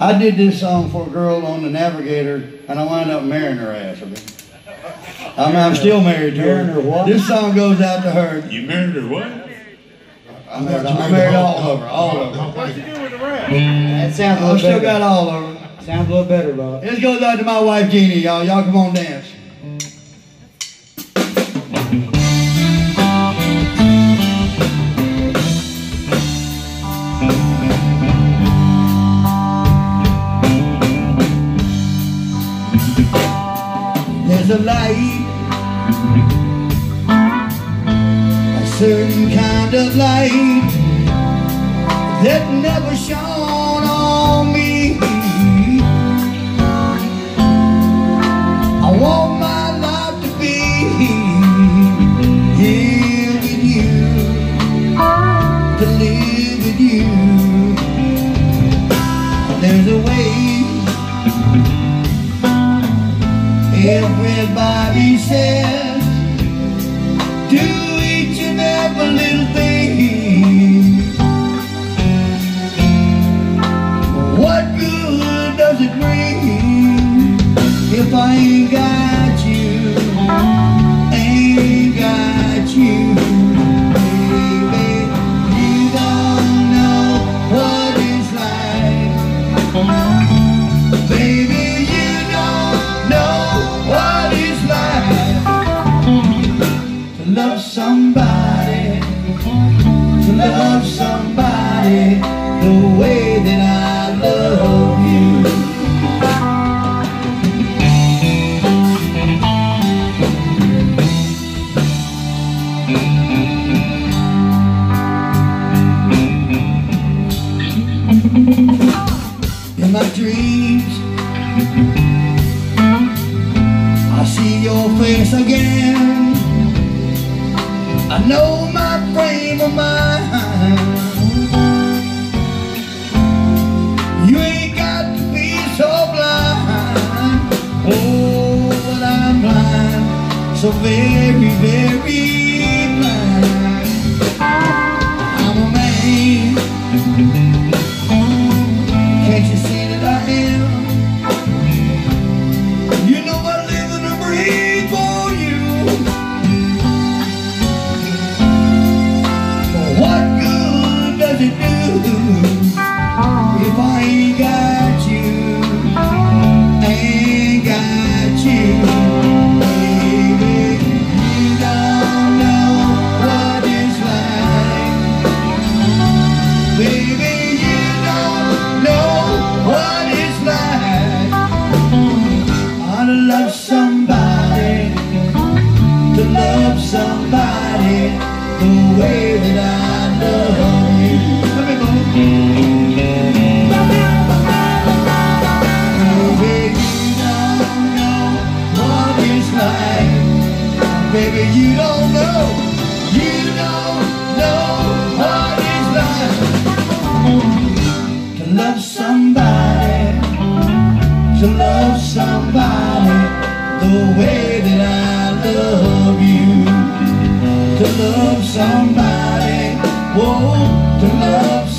I did this song for a girl on the Navigator, and I wound up marrying her ass. I mean, I mean, I'm still married to Marrying her her. what? This song goes out to her. You married her what? I married, I married all of her, all of her. What'd you do with the rap? That sounds a I little still better. got all of them. Sounds a little better, Bob. This goes out to my wife Jeannie, y'all. Y'all come on dance. A light, a certain kind of light that never shone on me. I want my life to be here with you, to live with you. There's a way. Everybody says, do somebody, to love somebody the way that I love you. In my dreams, I see your face again. Know my frame of mind. You ain't got to be so blind. Oh, but I'm blind, so very, very Baby, you don't know you don't know what it's like to love somebody, to love somebody the way that I love you. Love somebody, whoa, to love